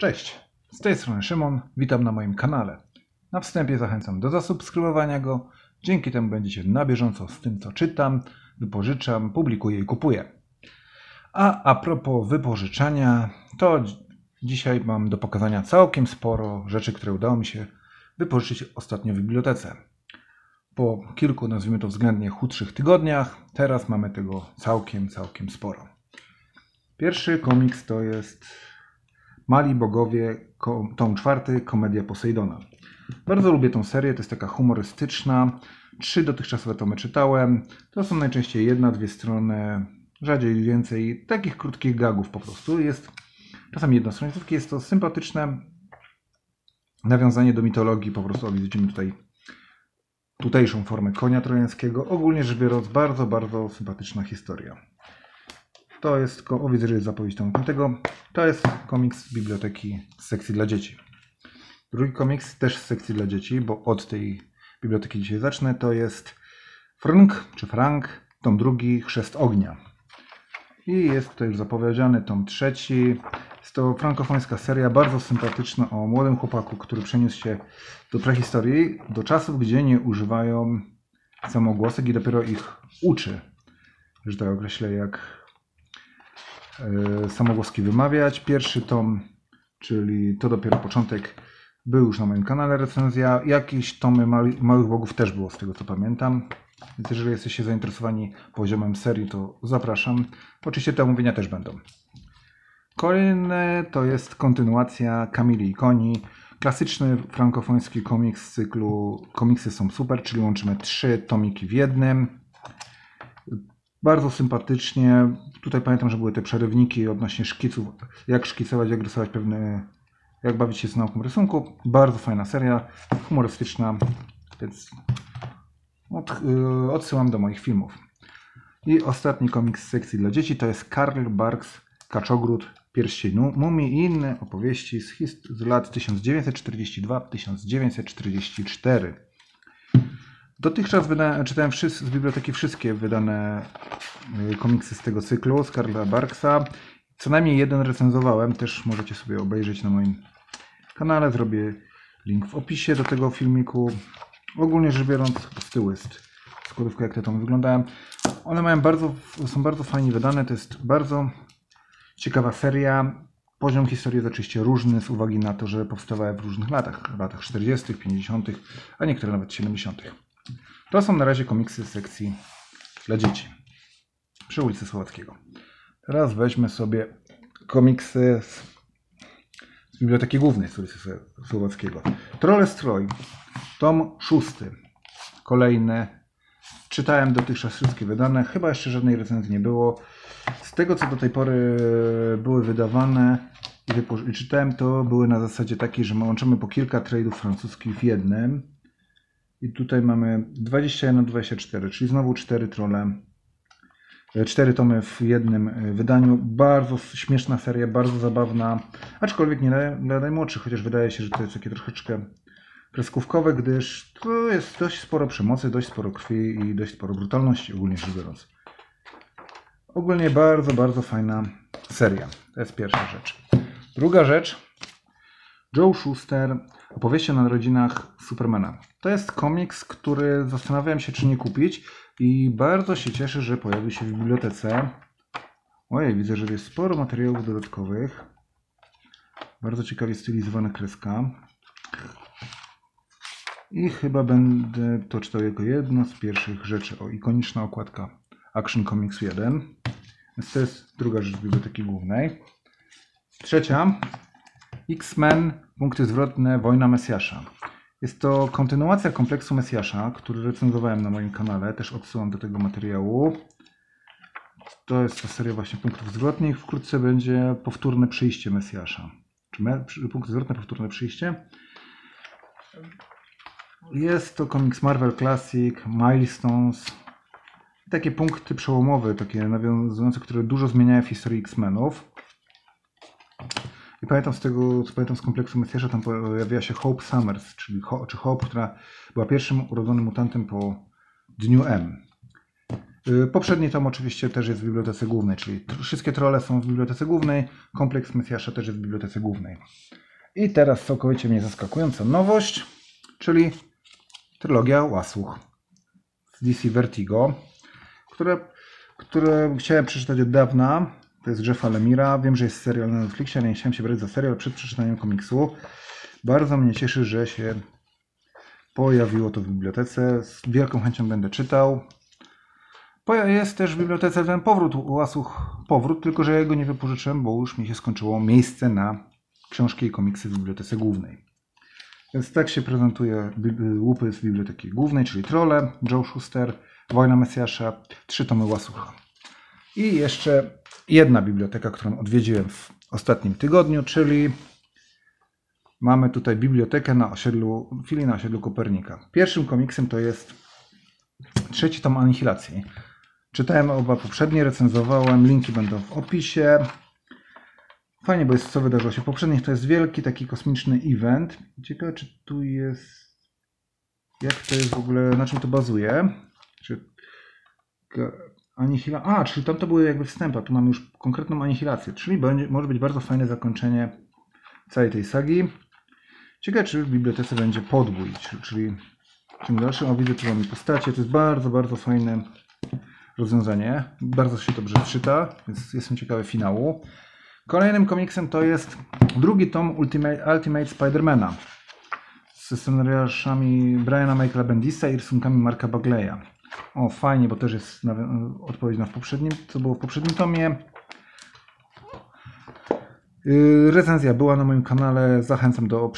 Cześć, z tej strony Szymon, witam na moim kanale. Na wstępie zachęcam do zasubskrybowania go, dzięki temu będziecie na bieżąco z tym co czytam, wypożyczam, publikuję i kupuję. A a propos wypożyczania, to dzi- dzisiaj mam do pokazania całkiem sporo rzeczy, które udało mi się wypożyczyć ostatnio w bibliotece. Po kilku, nazwijmy to względnie chudszych tygodniach, teraz mamy tego całkiem, całkiem sporo. Pierwszy komiks to jest Mali Bogowie, tom czwarty, Komedia Posejdona. Bardzo lubię tą serię, to jest taka humorystyczna. Trzy dotychczasowe tomy czytałem. To są najczęściej jedna, dwie strony, rzadziej więcej takich krótkich gagów po prostu. Jest czasami jednostronnicówki, jest to sympatyczne nawiązanie do mitologii, po prostu o, widzimy tutaj tutejszą formę konia trojańskiego. Ogólnie rzecz biorąc, bardzo, bardzo sympatyczna historia. To jest, o widzę, że jest zapowiedź tomu tego. To jest komiks z biblioteki z sekcji dla dzieci. Drugi komiks też z sekcji dla dzieci, bo od tej biblioteki dzisiaj zacznę. To jest Frank, czy Frank, tom drugi, Chrzest Ognia. I jest tutaj już zapowiedziany tom trzeci. Jest to frankofońska seria, bardzo sympatyczna o młodym chłopaku, który przeniósł się do prehistorii, do czasów, gdzie nie używają samogłosek i dopiero ich uczy, że tak określę, jak samogłoski wymawiać. Pierwszy tom, czyli to dopiero początek, był już na moim kanale recenzja. Jakieś tomy Małych Bogów też było, z tego co pamiętam. Więc jeżeli jesteście zainteresowani poziomem serii, to zapraszam. Oczywiście te omówienia też będą. Kolejne to jest kontynuacja Kamili i Koni. Klasyczny frankofoński komiks z cyklu Komiksy są super, czyli łączymy trzy tomiki w jednym. Bardzo sympatycznie. Tutaj pamiętam, że były te przerywniki odnośnie szkiców, jak szkicować, jak rysować pewne, jak bawić się z nauką rysunku. Bardzo fajna seria, humorystyczna, więc od, yy, odsyłam do moich filmów. I ostatni komiks z sekcji dla dzieci to jest Karl Barks Kaczogród Pierścień Mumii i inne opowieści z, z lat 1992-1944. Dotychczas wyda- czytałem wszys- z biblioteki wszystkie wydane y, komiksy z tego cyklu, z Karla Barksa. Co najmniej jeden recenzowałem, też możecie sobie obejrzeć na moim kanale. Zrobię link w opisie do tego filmiku. Ogólnie rzecz biorąc, z tyłu jest składówka, jak te tomy wyglądają. One mają bardzo, są bardzo fajnie wydane. To jest bardzo ciekawa seria. Poziom historii jest oczywiście różny z uwagi na to, że powstawały w różnych latach, w latach 40., 50., a niektóre nawet 70. To są na razie komiksy z sekcji dla dzieci przy ulicy Słowackiego. Teraz weźmy sobie komiksy z, z biblioteki głównej z ulicy Sło- Słowackiego. Trolle Stroj, tom szósty. Kolejny. Czytałem dotychczas wszystkie wydane. Chyba jeszcze żadnej recenzji nie było. Z tego, co do tej pory były wydawane i, i czytałem, to były na zasadzie takiej, że my łączymy po kilka tradeów francuskich w jednym. I tutaj mamy 21-24, czyli znowu cztery trole. E, Cztery tomy w jednym e, wydaniu. Bardzo śmieszna seria, bardzo zabawna. Aczkolwiek nie dla najmłodszych, chociaż wydaje się, że to jest takie troszeczkę kreskówkowe, gdyż to jest dość sporo przemocy, dość sporo krwi i dość sporo brutalności ogólnie rzecz biorąc. Ogólnie bardzo, bardzo fajna seria. To jest pierwsza rzecz. Druga rzecz. Joe Schuster, opowieści o narodzinach Supermana. To jest komiks, który zastanawiałem się, czy nie kupić i bardzo się cieszę, że pojawił się w bibliotece. Ojej, widzę, że jest sporo materiałów dodatkowych. Bardzo ciekawie stylizowana kreska. I chyba będę to czytał jako jedno z pierwszych rzeczy. O, ikoniczna okładka Action Comics 1. Więc to jest druga rzecz biblioteki głównej. Trzecia. X-Men, punkty zwrotne, Wojna Mesjasza. Jest to kontynuacja kompleksu Mesjasza, który recenzowałem na moim kanale. Też odsyłam do tego materiału. To jest ta seria właśnie punktów zwrotnych. Wkrótce będzie powtórne przyjście Mesjasza. Czy me, punkty zwrotne, powtórne przyjście? Jest to komiks Marvel Classic, Milestones. Takie punkty przełomowe, takie nawiązujące, które dużo zmieniają w historii X-Menów. I pamiętam z tego, co pamiętam z kompleksu Mesjasza, tam pojawiła się Hope Summers, czyli Ho, czy Hope, która była pierwszym urodzonym mutantem po dniu M. Y, Poprzedni tom oczywiście też jest w bibliotece głównej, czyli wszystkie trolle są w bibliotece głównej, kompleks Mesjasza też jest w bibliotece głównej. I teraz całkowicie mnie zaskakująca nowość, czyli trylogia Łasuch z DC Vertigo, które, które chciałem przeczytać od dawna. To jest Jeffa Lemira. Wiem, że jest serial na Netflixie, ale nie chciałem się brać za serial przed przeczytaniem komiksu. Bardzo mnie cieszy, że się pojawiło to w bibliotece. Z wielką chęcią będę czytał. Jest też w bibliotece ten powrót, Łasuch powrót, tylko że ja go nie wypożyczyłem, bo już mi się skończyło miejsce na książki i komiksy w bibliotece głównej. Więc tak się prezentuje łupy z biblioteki głównej, czyli Trolle, Joe Schuster, Wojna Mesjasza, trzy tomy Łasucha. I jeszcze jedna biblioteka, którą odwiedziłem w ostatnim tygodniu, czyli mamy tutaj bibliotekę na osiedlu, filii na osiedlu Kopernika. Pierwszym komiksem to jest trzeci tom Anihilacji. Czytałem oba poprzednie, recenzowałem, linki będą w opisie. Fajnie, bo jest co wydarzyło się w poprzednich. To jest wielki taki kosmiczny event. Ciekawe, czy tu jest. Jak to jest w ogóle, na czym to bazuje? Czy. Ka- Anihila... A, czyli tam to były jakby wstępy, a tu mamy już konkretną anihilację. Czyli będzie, może być bardzo fajne zakończenie całej tej sagi. Ciekawe, czy w bibliotece będzie podbój, czyli- czym dalszym. O, widzę tu mamy postacie. To jest bardzo, bardzo fajne rozwiązanie. Bardzo się dobrze czyta, więc jestem ciekawy finału. Kolejnym komiksem to jest drugi tom Ultimate, Ultimate Spidermana ze scenariuszami Briana Michaela Bendisa i rysunkami Marka Bagleya. O, fajnie, bo też jest odpowiedź na w poprzednim, co było w poprzednim tomie. Yy, Recenzja była na moim kanale. Zachęcam do,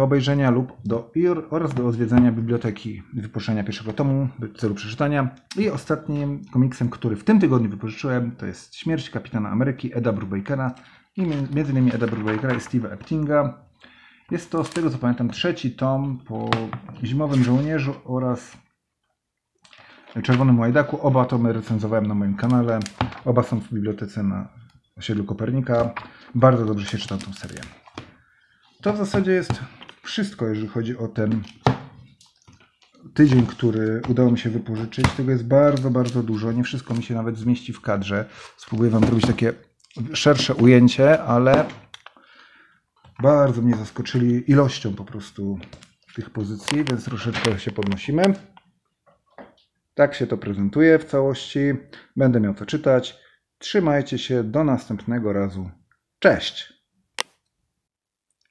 obejrzenia lub do, oraz do odwiedzenia biblioteki wypożyczenia pierwszego tomu w celu przeczytania. I ostatnim komiksem, który w tym tygodniu wypożyczyłem, to jest Śmierć Kapitana Ameryki Eda Brubakera i mi- między innymi Eda Brubakera i Steve'a Eptinga. Jest to, z tego co pamiętam, trzeci tom po Zimowym Żołnierzu oraz Czerwonym Łajdaku. Oba tomy recenzowałem na moim kanale. Oba są w bibliotece na osiedlu Kopernika. Bardzo dobrze się czyta tą serię. To w zasadzie jest wszystko, jeżeli chodzi o ten tydzień, który udało mi się wypożyczyć. Tego jest bardzo, bardzo dużo. Nie wszystko mi się nawet zmieści w kadrze. Spróbuję Wam zrobić takie szersze ujęcie, ale bardzo mnie zaskoczyli ilością po prostu tych pozycji, więc troszeczkę się podnosimy. Tak się to prezentuje w całości. Będę miał to czytać. Trzymajcie się. Do następnego razu. Cześć!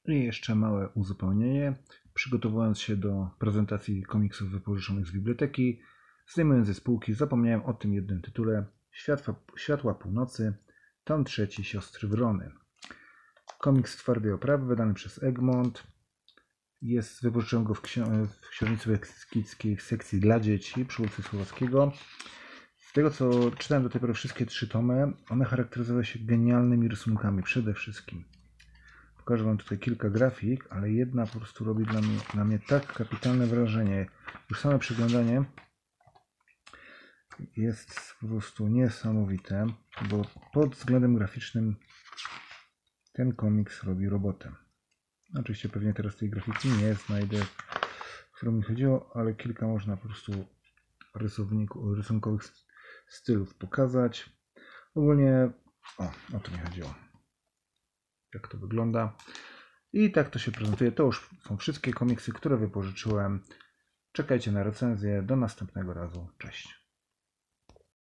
I jeszcze małe uzupełnienie. Przygotowując się do prezentacji komiksów wypożyczonych z biblioteki, zdejmując ze spółki, zapomniałem o tym jednym tytule Światła, Światła Północy, tom trzeci Siostry Wrony. Komiks twardej oprawy, wydany przez Egmont. Jest, wypożyczyłem go w, ksio- w książnicy ekskickiej w sekcji dla dzieci przy ulicy Słowackiego. Z tego co czytałem do tej pory wszystkie trzy tomy, one charakteryzowały się genialnymi rysunkami przede wszystkim. Pokażę Wam tutaj kilka grafik, ale jedna po prostu robi dla mnie, dla mnie tak kapitalne wrażenie. Już same przeglądanie jest po prostu niesamowite, bo pod względem graficznym ten komiks robi robotę. Oczywiście pewnie teraz tej grafiki nie znajdę, o którą mi chodziło, ale kilka można po prostu rysowniku, rysunkowych stylów pokazać. Ogólnie o, o to mi chodziło. Jak to wygląda. I tak to się prezentuje. To już są wszystkie komiksy, które wypożyczyłem. Czekajcie na recenzję. Do następnego razu. Cześć.